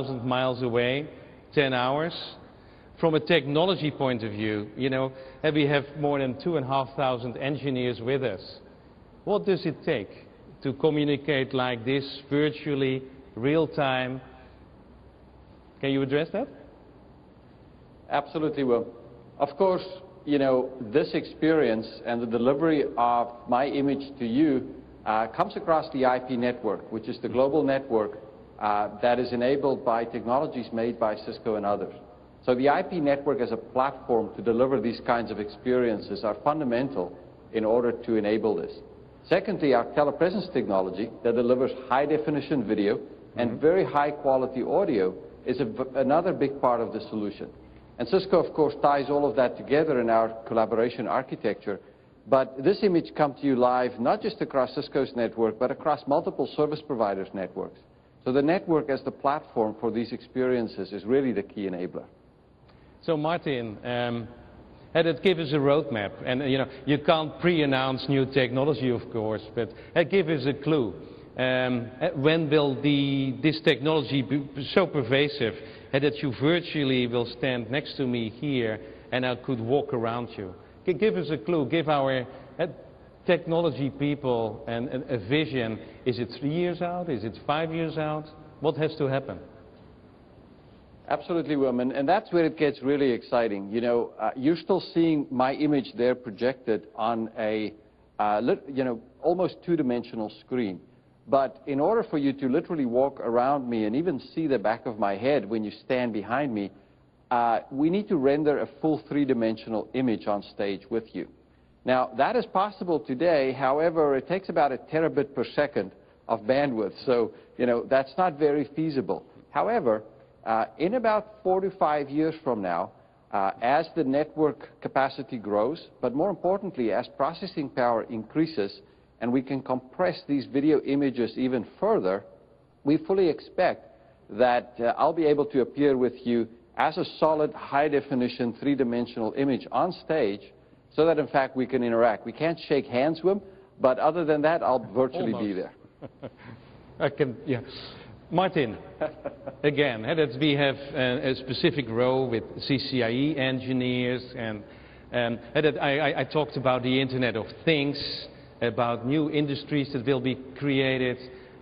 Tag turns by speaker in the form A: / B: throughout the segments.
A: 10,000 miles away, 10 hours. From a technology point of view, you know, we have more than 2,500 engineers with us. What does it take to communicate like this virtually, real time? Can you address that?
B: Absolutely, Wim. Of course, you know, this experience and the delivery of my image to you uh, comes across the IP network, which is the global network uh, that is enabled by technologies made by Cisco and others. So the IP network as a platform to deliver these kinds of experiences are fundamental in order to enable this. Secondly, our telepresence technology that delivers high definition video mm -hmm. and very high quality audio is a, another big part of the solution. And Cisco, of course, ties all of that together in our collaboration architecture. But this image comes to you live, not just across Cisco's network, but across multiple service providers' networks. So the network as the platform for these experiences is really the key enabler.
A: So Martin, um, it give us a roadmap. And you know, you can't pre-announce new technology, of course, but give us a clue. Um, when will this technology be so pervasive that you virtually will stand next to me here and I could walk around you. Give us a clue, give our technology people and a vision. Is it three years out? Is it five years out? What has to happen?
B: Absolutely, Wilman, and that's where it gets really exciting. You know, uh, you're still seeing my image there projected on a, uh, you know, almost two-dimensional screen. But in order for you to literally walk around me and even see the back of my head when you stand behind me, uh, we need to render a full three-dimensional image on stage with you. Now, that is possible today. However, it takes about a terabit per second of bandwidth. So, you know, that's not very feasible. However, uh, in about four to five years from now, uh, as the network capacity grows, but more importantly, as processing power increases, and we can compress these video images even further, we fully expect that uh, I'll be able to appear with you as a solid, high-definition, three-dimensional image on stage so that, in fact, we can interact. We can't shake hands with them, but other than that, I'll virtually
A: Almost.
B: be there.
A: I can, yeah. Martin, again, eh, that we have a, a, specific role with CCIE engineers, and, and eh, that I, I talked about the Internet of Things, about new industries that will be created,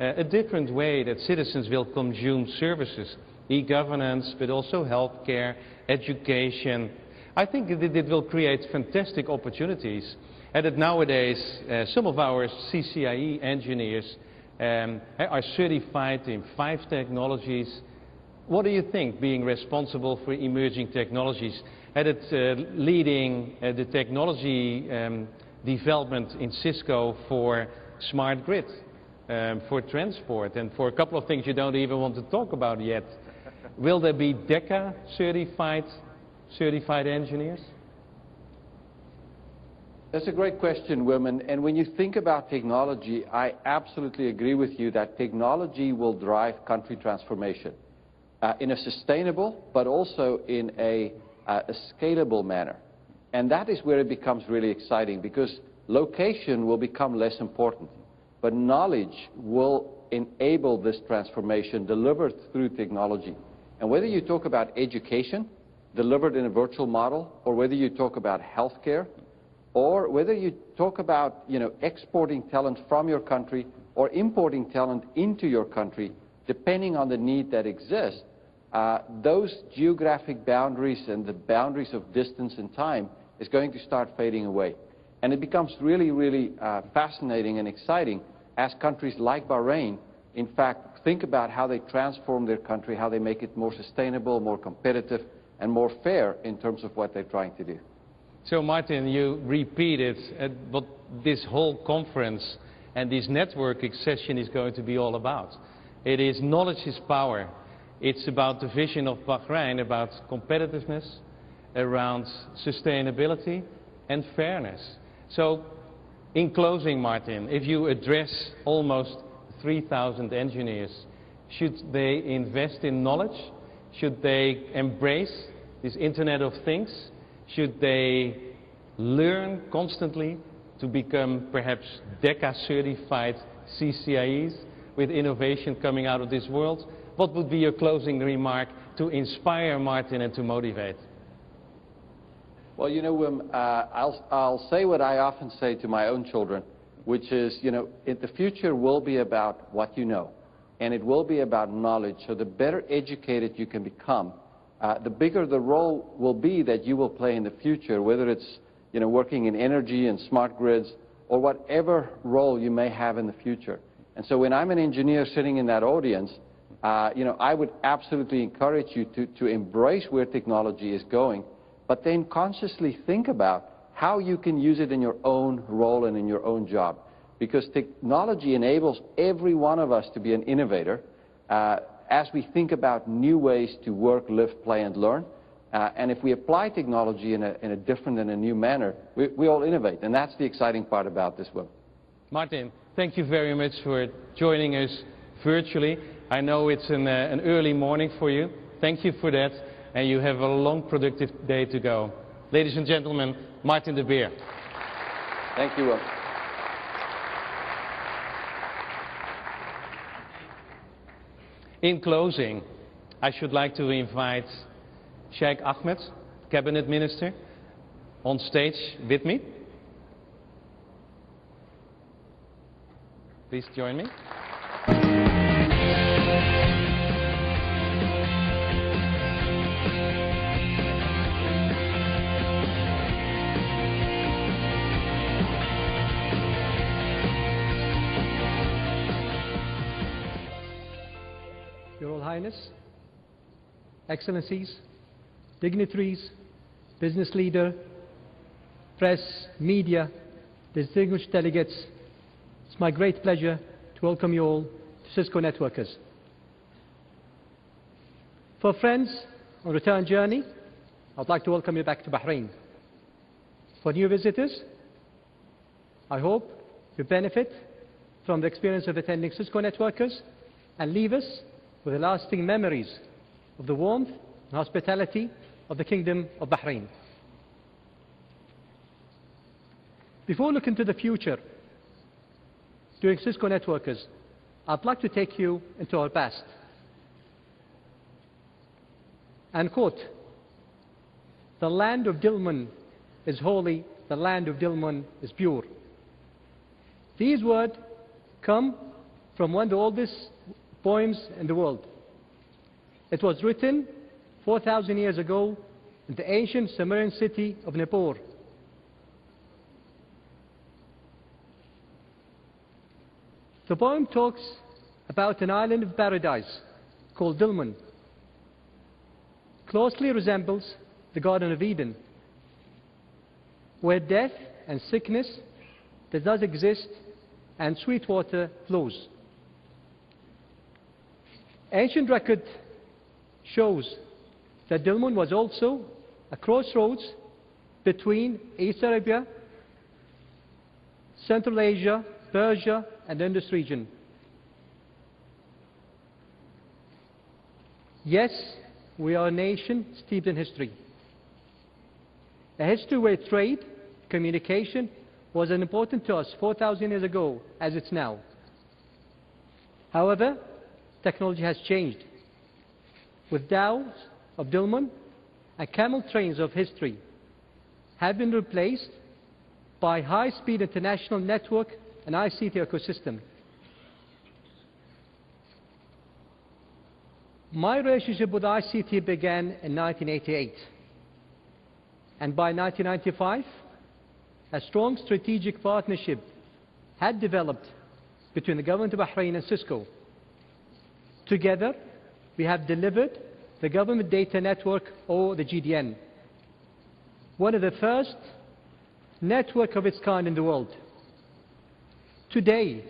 A: uh, a different way that citizens will consume services, e-governance, but also healthcare, education. I think that it will create fantastic opportunities and that nowadays uh, some of our CCIE engineers um, are certified in five technologies. What do you think, being responsible for emerging technologies, and it uh, leading uh, the technology um, development in Cisco for smart grid, um, for transport, and for a couple of things you don't even want to talk about yet. Will there be DECA certified, certified engineers?
B: That's a great question, Wilman. And when you think about technology, I absolutely agree with you that technology will drive country transformation uh, in a sustainable, but also in a, uh, a scalable manner. And that is where it becomes really exciting because location will become less important, but knowledge will enable this transformation delivered through technology. And whether you talk about education delivered in a virtual model, or whether you talk about healthcare, or whether you talk about you know, exporting talent from your country or importing talent into your country, depending on the need that exists, uh, those geographic boundaries and the boundaries of distance and time is going to start fading away. And it becomes really, really uh, fascinating and exciting as countries like Bahrain, in fact, think about how they transform their country, how they make it more sustainable, more competitive, and more fair in terms of what they're trying to do.
A: So, Martin, you repeated uh, what this whole conference and this networking session is going to be all about. It is knowledge is power. It's about the vision of Bahrain, about competitiveness, around sustainability and fairness. So, in closing, Martin, if you address almost 3,000 engineers, should they invest in knowledge? Should they embrace this Internet of Things? Should they learn constantly to become perhaps DECA certified CCIEs with innovation coming out of this world? what would be your closing remark to inspire Martin and to motivate?
B: Well, you know, um, uh, I'll, I'll say what I often say to my own children, which is, you know, it, the future will be about what you know, and it will be about knowledge. So the better educated you can become, uh, the bigger the role will be that you will play in the future, whether it's, you know, working in energy and smart grids, or whatever role you may have in the future. And so when I'm an engineer sitting in that audience, uh, you know, I would absolutely encourage you to, to embrace where technology is going, but then consciously think about how you can use it in your own role and in your own job. Because technology enables every one of us to be an innovator uh, as we think about new ways to work, live, play, and learn. Uh, and if we apply technology in a, in a, different and a new manner, we, we all innovate. And that's the exciting part about this web.
A: Martin, thank you very much for joining us virtually. I know it's an, uh, an early morning for you. Thank you for that. And you have a long, productive day to go. Ladies and gentlemen, Martin de Beer.
B: Thank you, Wim.
A: In closing, I should like to invite Sheikh Ahmed, Cabinet Minister, on stage with me. Please join me.
C: Highness, Excellencies, dignitaries, business leader, press, media, distinguished delegates, it's my great pleasure to welcome you all to Cisco Networkers. For friends on return journey, I'd like to welcome you back to Bahrain. For new visitors, I hope you benefit from the experience of attending Cisco Networkers and leave us with the lasting memories of the warmth and hospitality of the Kingdom of Bahrain. Before looking to the future, during Cisco Networkers, I'd like to take you into our past. And quote, the land of Dilmun is holy, the land of Dilmun is pure. These words come from one of the oldest poems in the world. It was written 4,000 years ago in the ancient Sumerian city of Nippur. The poem talks about an island of paradise called Dilmun. Closely resembles the Garden of Eden, where death and sickness does not exist and sweet water flows. Ancient record shows that Dilmun was also a crossroads between East Arabia, Central Asia, Persia, and the Indus region. Yes, we are a nation steeped in history. A history where trade, communication was as important to us 4,000 years ago as it's now. However, technology has changed. With dhows of Dilmun and camel trains of history have been replaced by high-speed international network and ICT ecosystem. My relationship with ICT began in 1988. And by 1995, a strong strategic partnership had developed between the government of Bahrain and Cisco. Together, we have delivered the Government Data Network, or the GDN, one of the first network of its kind in the world. Today,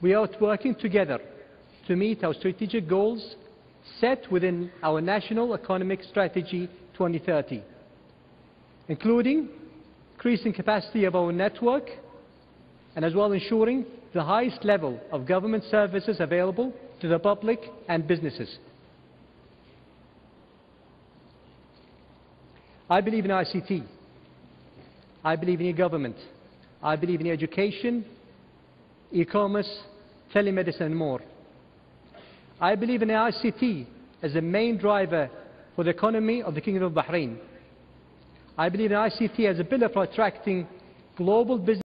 C: we are working together to meet our strategic goals set within our National Economic Strategy 2030, including increasing capacity of our network and as well ensuring the highest level of government services available to the public and businesses. I believe in ICT. I believe in e-government. I believe in education, e-commerce, telemedicine and more. I believe in ICT as the main driver for the economy of the Kingdom of Bahrain. I believe in ICT as a pillar for attracting global business